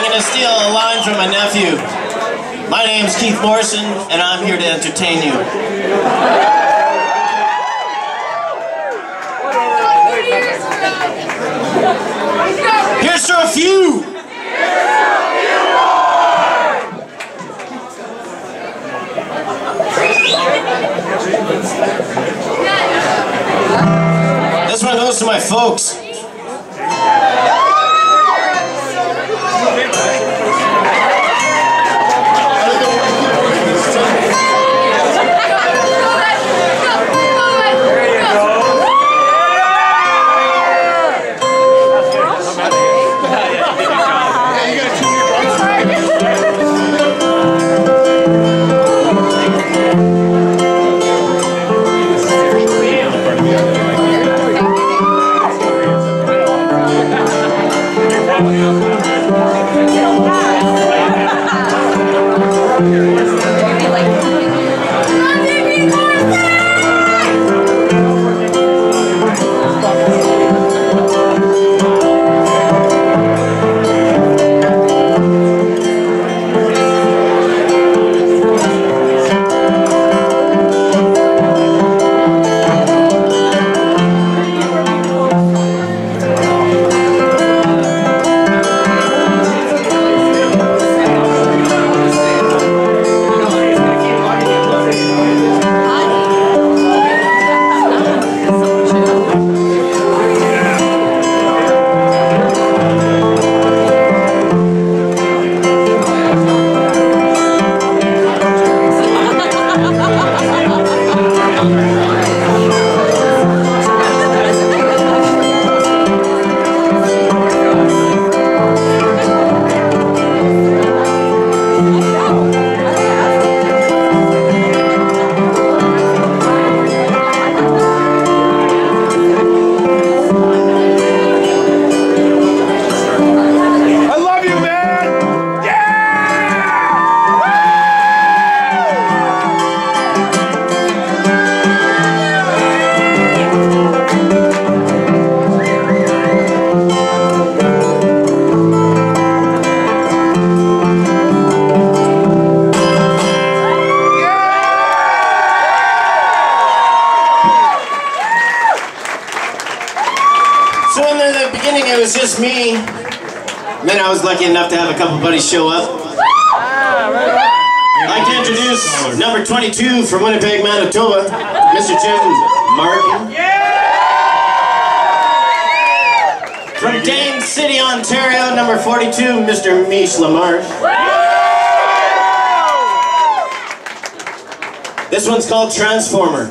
I'm going to steal a line from my nephew. My name's Keith Morrison, and I'm here to entertain you. Here's to a few! This one goes to my folks. Transformer.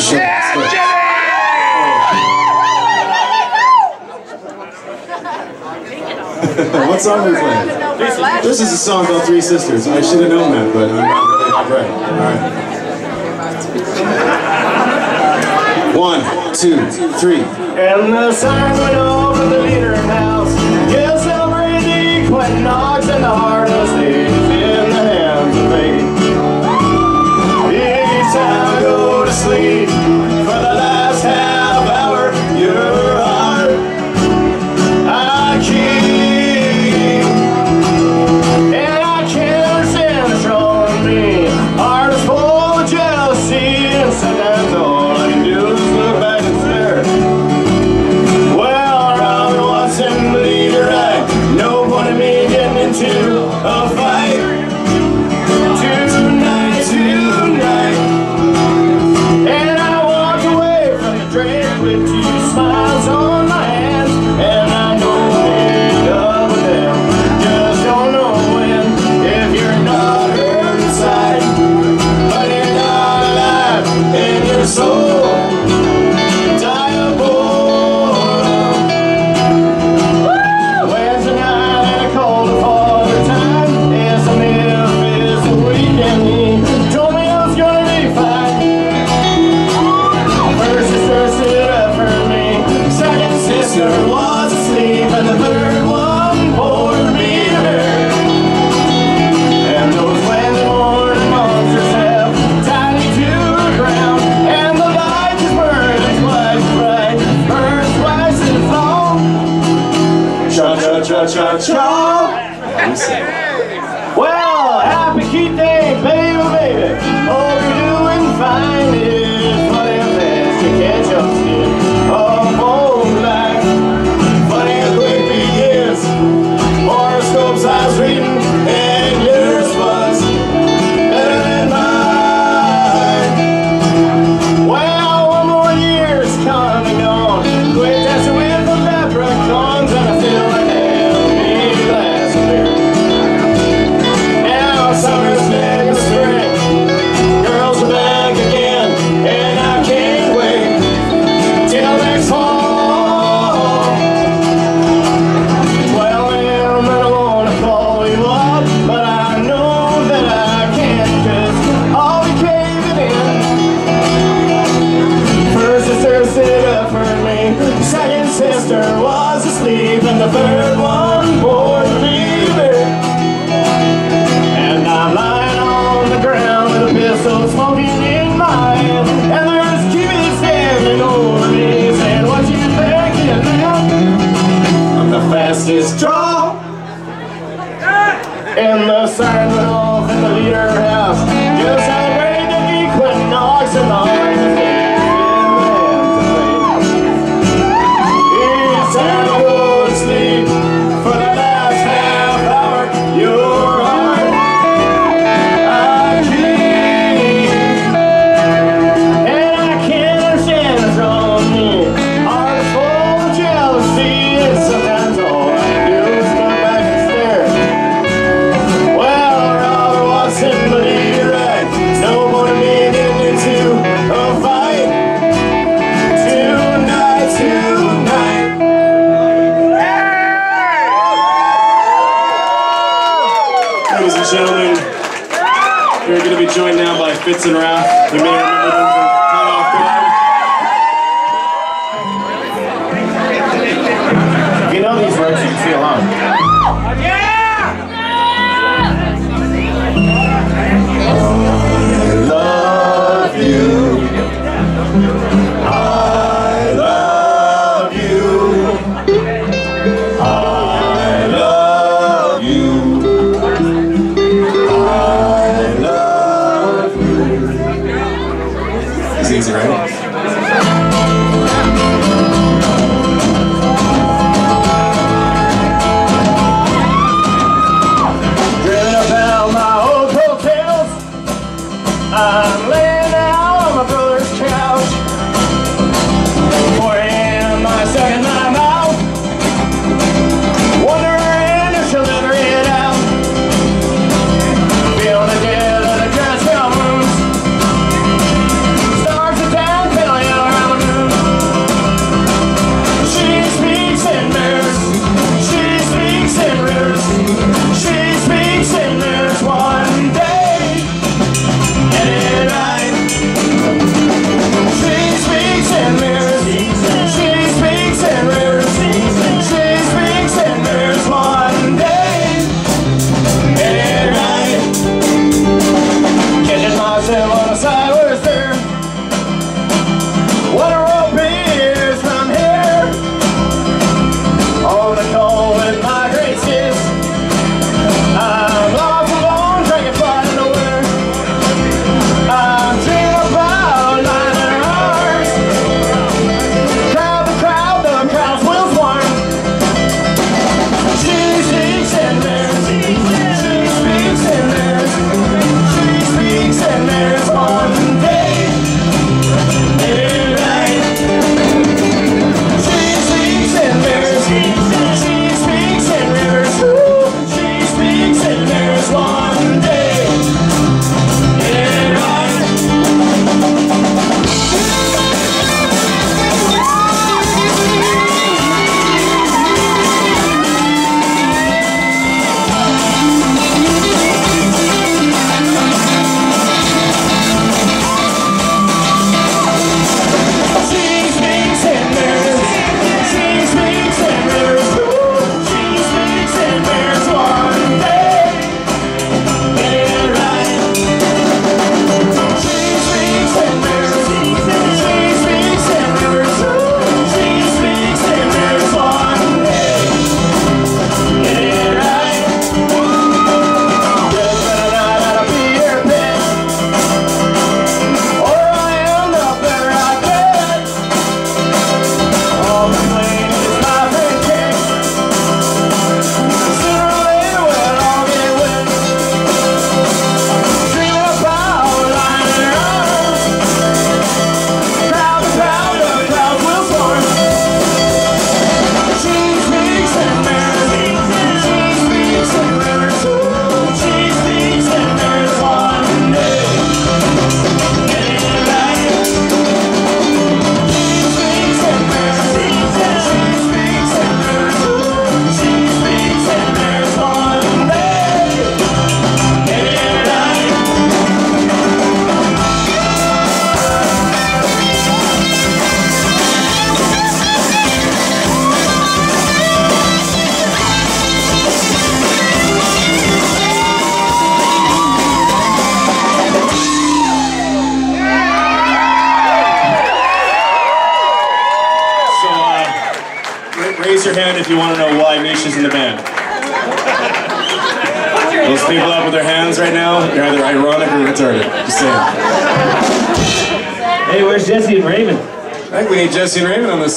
show. Yeah, so. Jenny! what song are we playing? This is a song called Three Sisters. I should have known that, but I'm not right. All right. One, two, three. And the went on. sleep.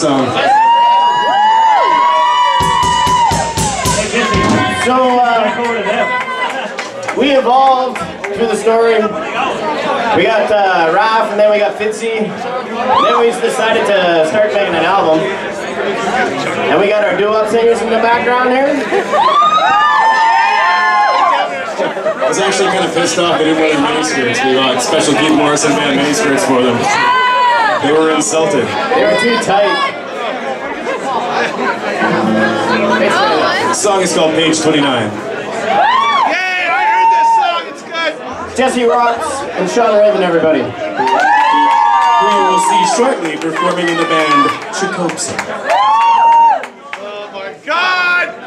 song. So, uh, we evolved through the story. We got uh, Raph, and then we got Fitzy. Then we decided to start making an album. And we got our duo singers in the background here. I was actually kind of pissed off they didn't wear their miniskirts. We got special Keith Morrison band miniskirts for them. They were insulted. They were too tight. The song is called Page 29. Jesse Rocks and Sean Raven, everybody. We will see shortly performing in the band Chakobsa. Oh my god!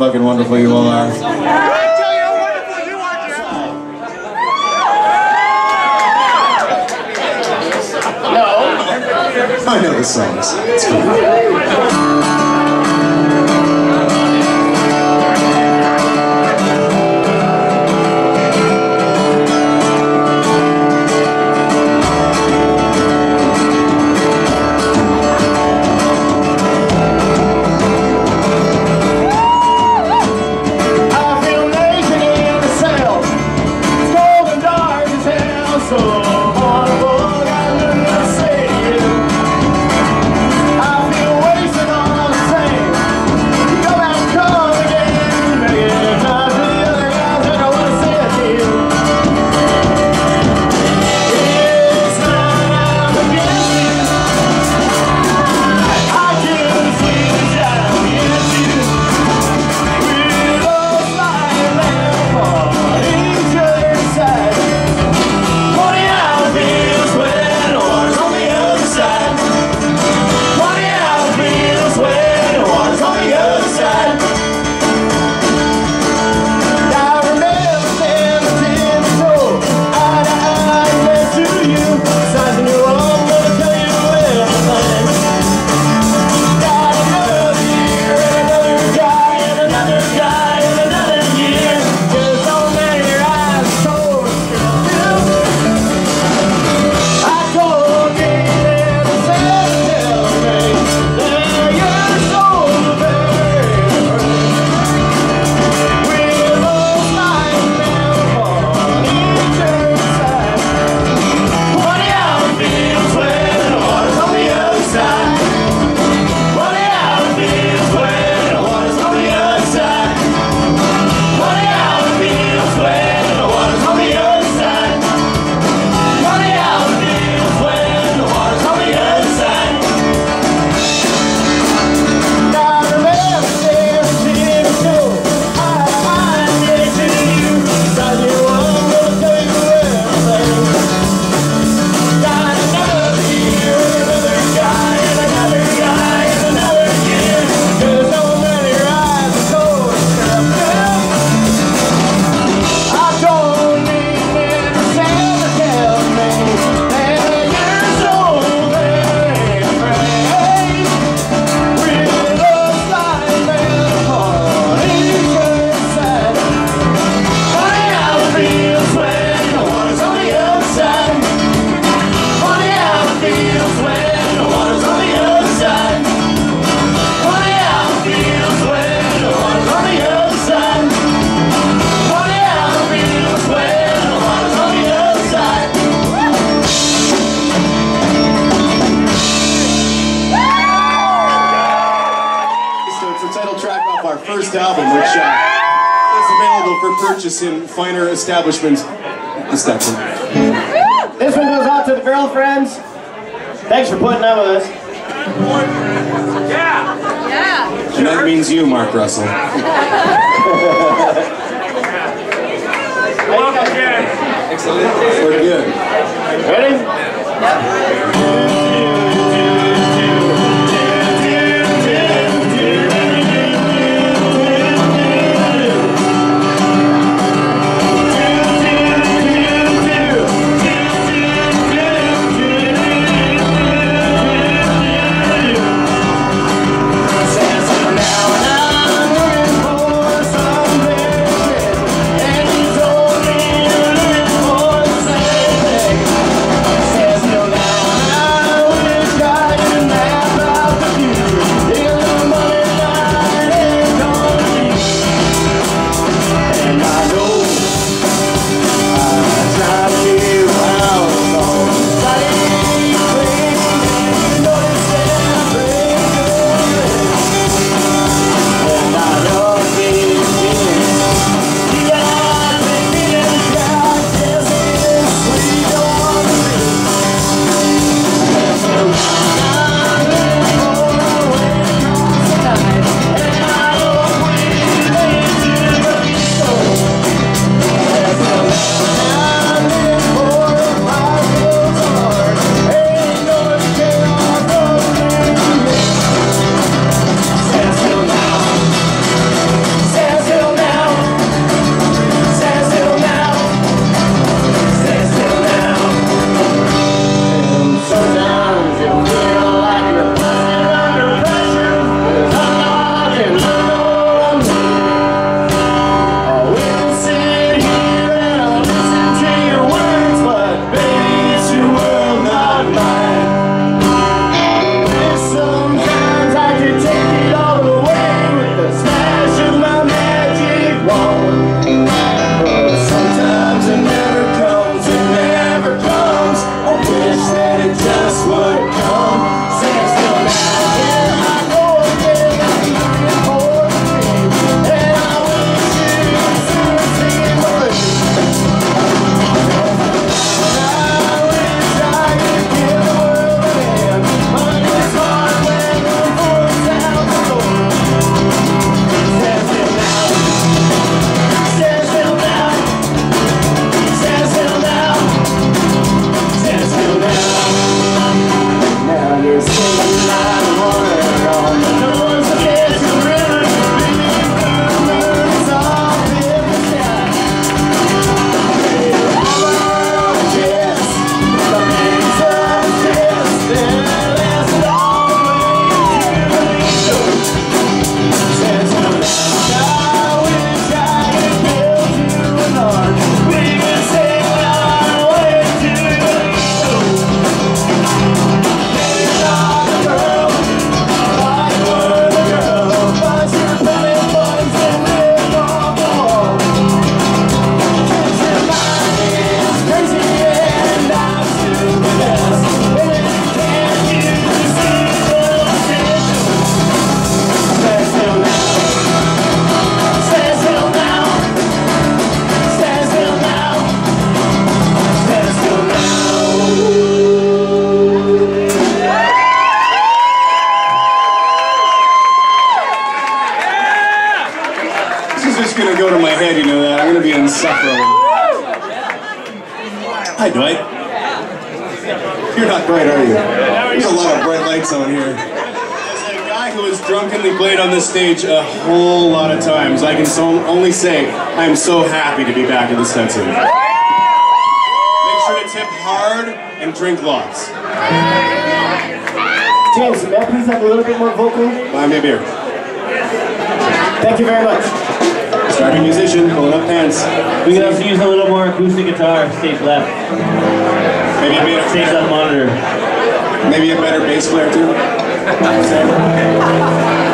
fucking wonderful you all are. Finer establishments. in Stetson. This one goes out to the girlfriends. Thanks for putting up with us. Yeah. Yeah. And that means you, Mark Russell. Am so happy to be back at the Stetson. Make sure to tip hard and drink lots. James, may I please have a little bit more vocal? Buy me a beer. Thank you very much. Starting musician, pulling up pants. We can also use a little more acoustic guitar, stage left, Maybe a better, stage left monitor. maybe a better bass player too.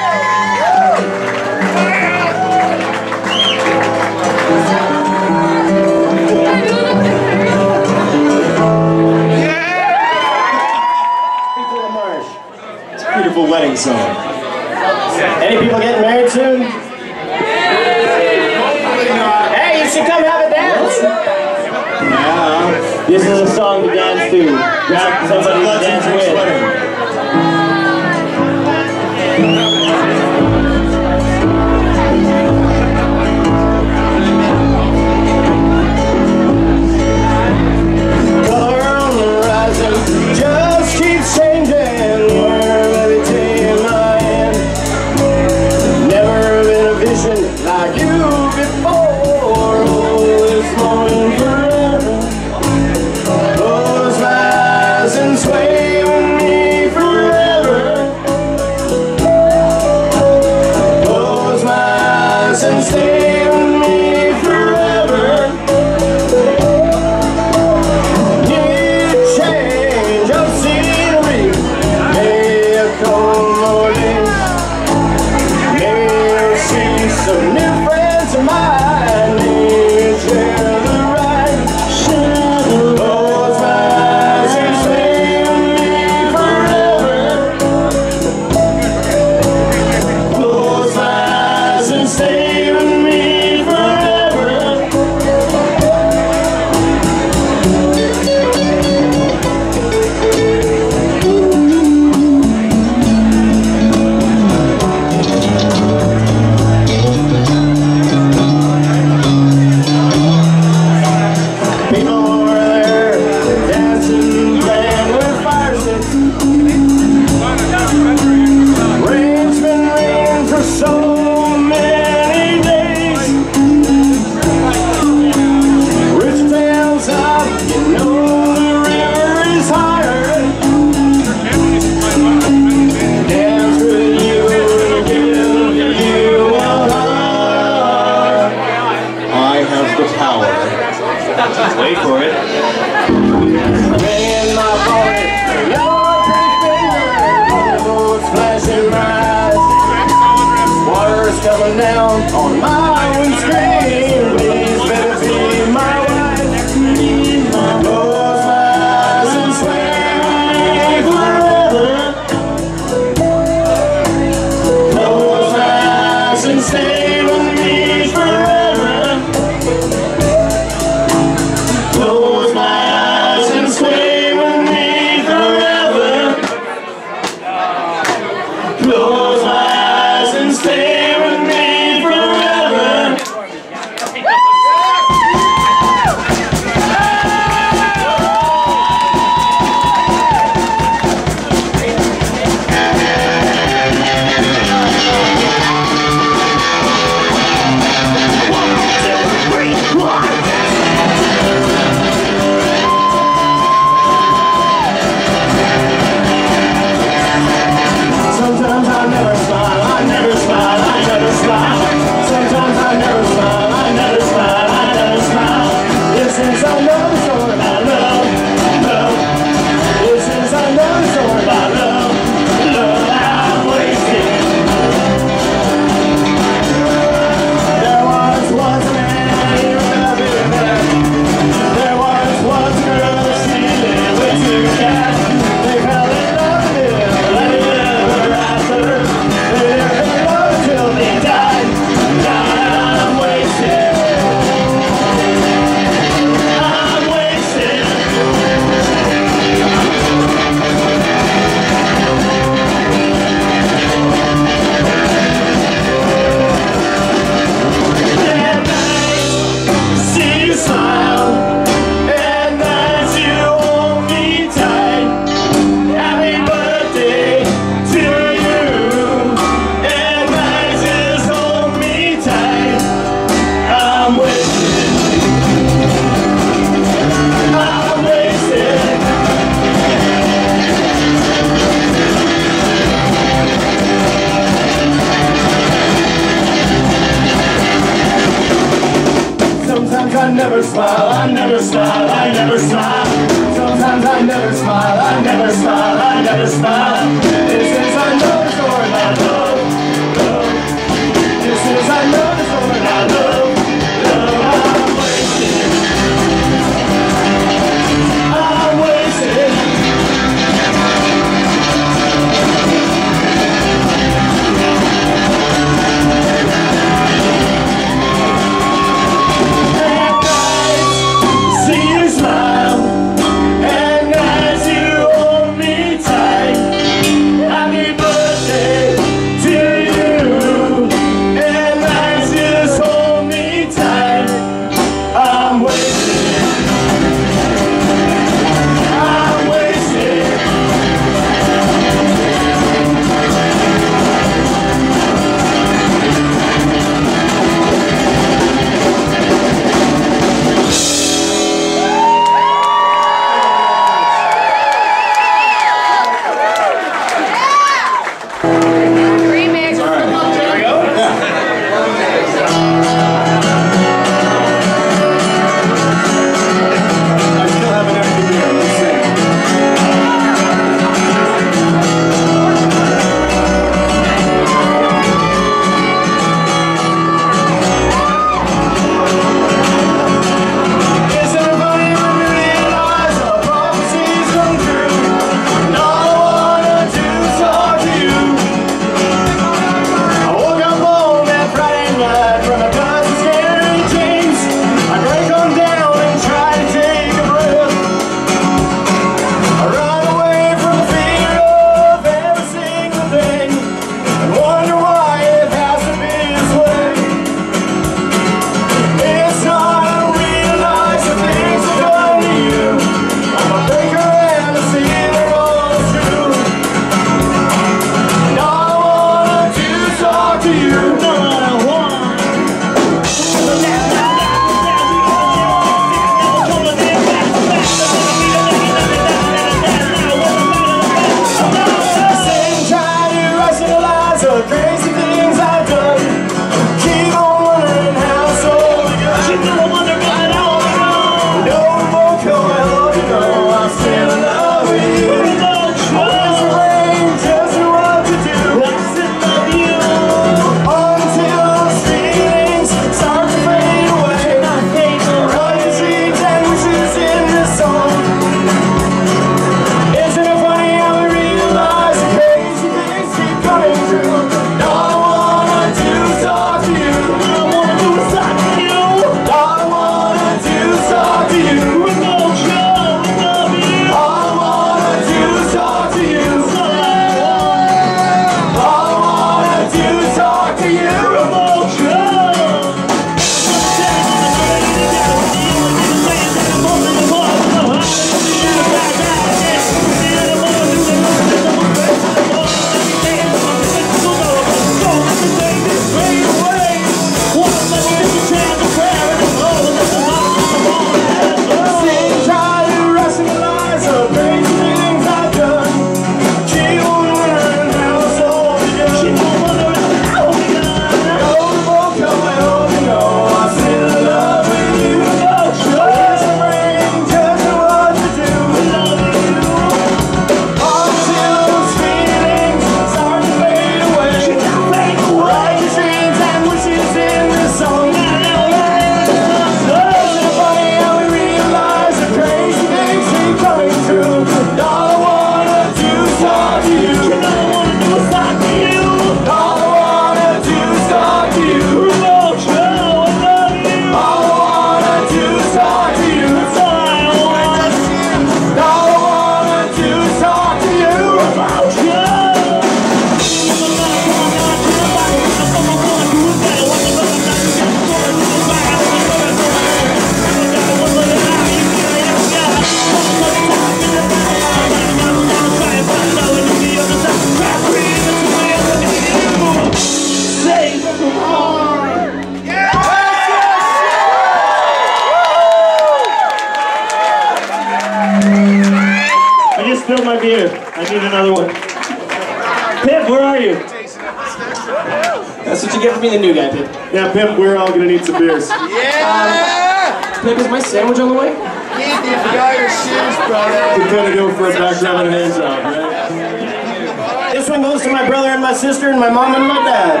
Nick, is my sandwich on the way? Andy, if you got your shoes, brother. We kind of go for a background and hand job, right? This one goes to my brother and my sister and my mom and my dad.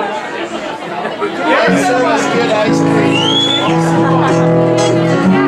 Yeah, so much good ice cream.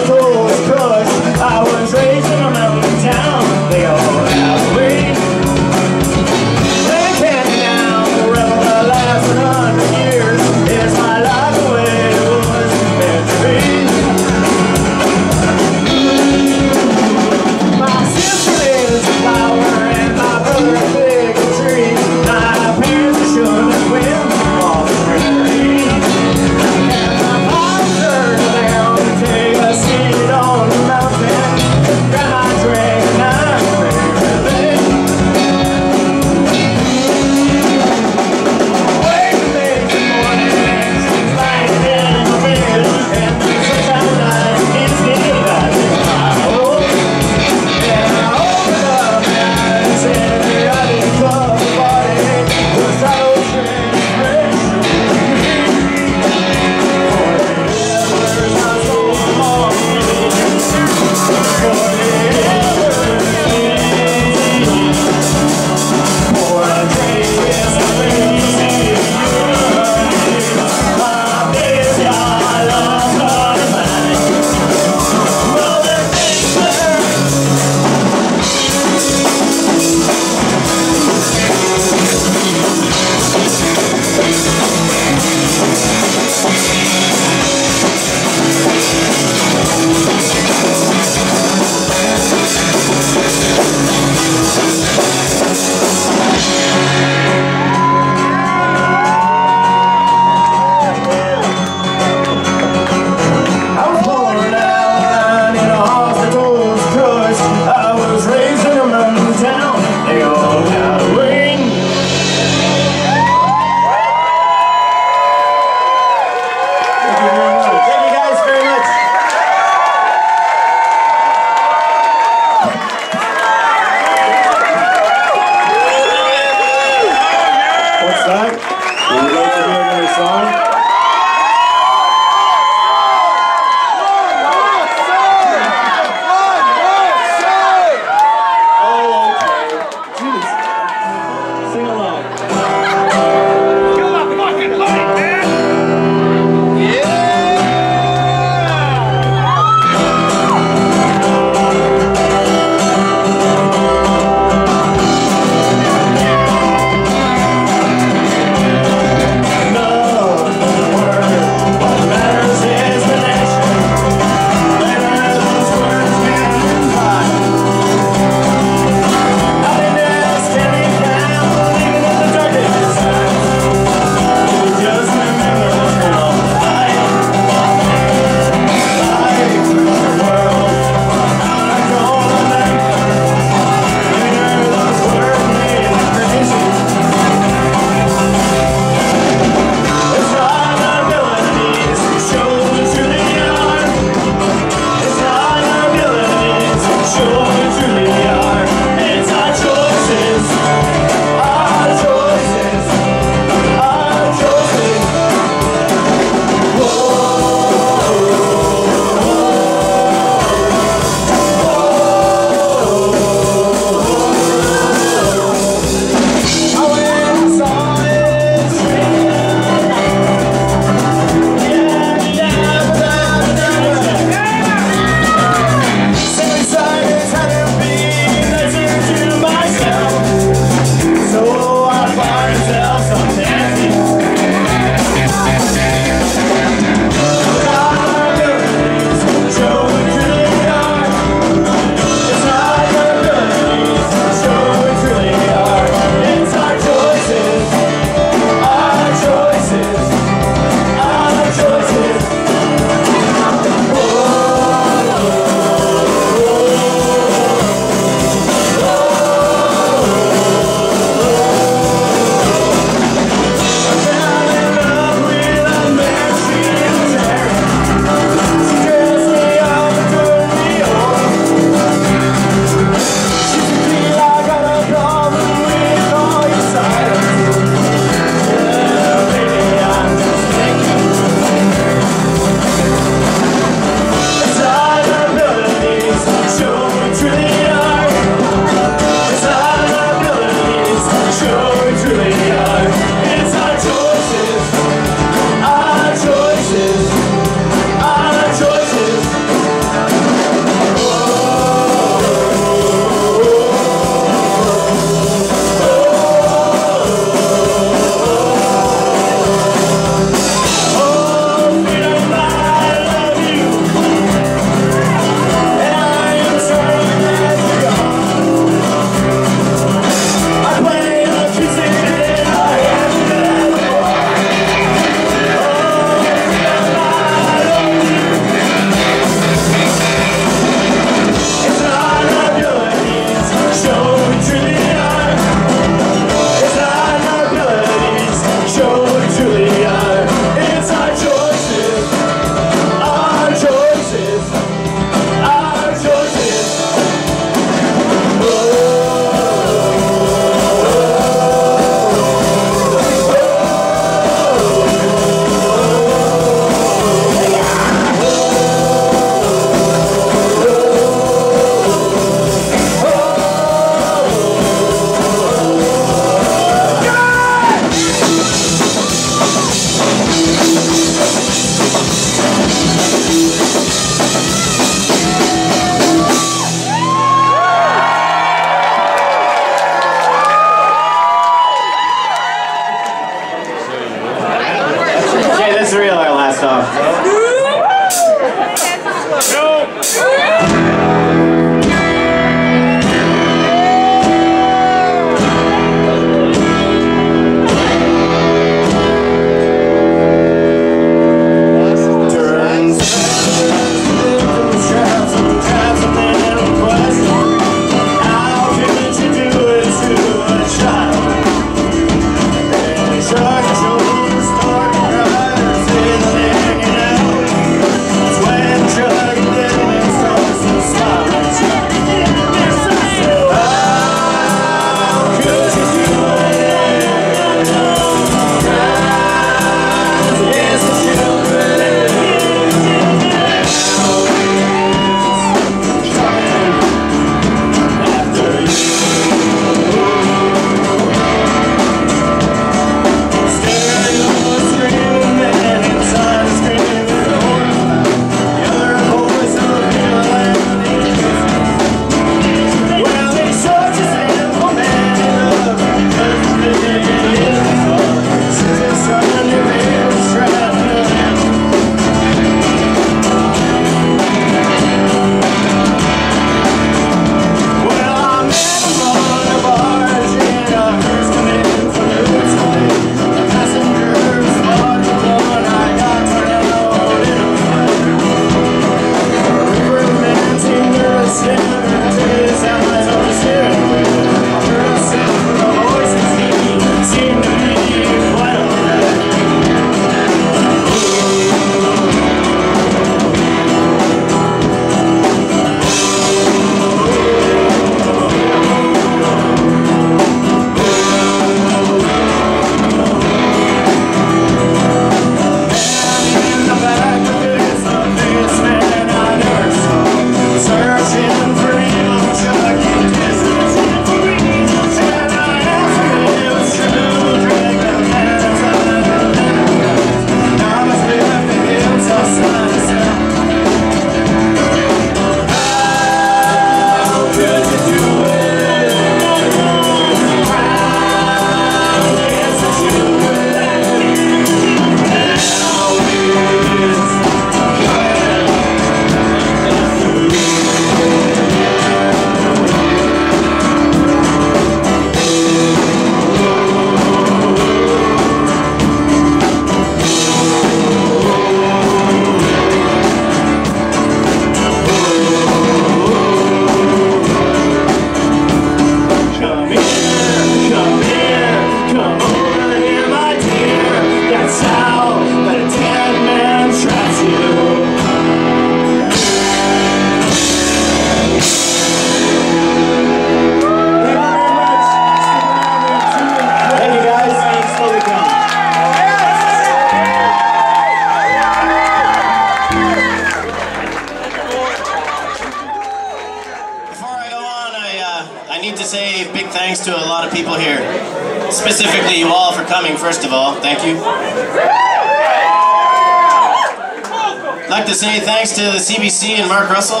CBC and Mark Russell.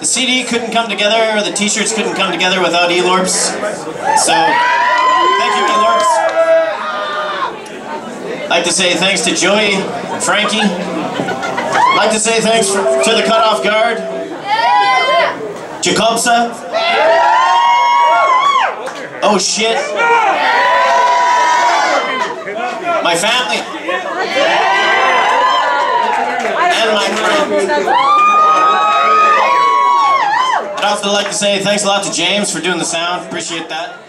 The CD couldn't come together, the t-shirts couldn't come together without Elorps. So, thank you, Elorps. I'd like to say thanks to Joey and Frankie. I'd like to say thanks to the cutoff guard. Chakobsa. Oh shit. My family. My friends. I'd also like to say thanks a lot to James for doing the sound. Appreciate that.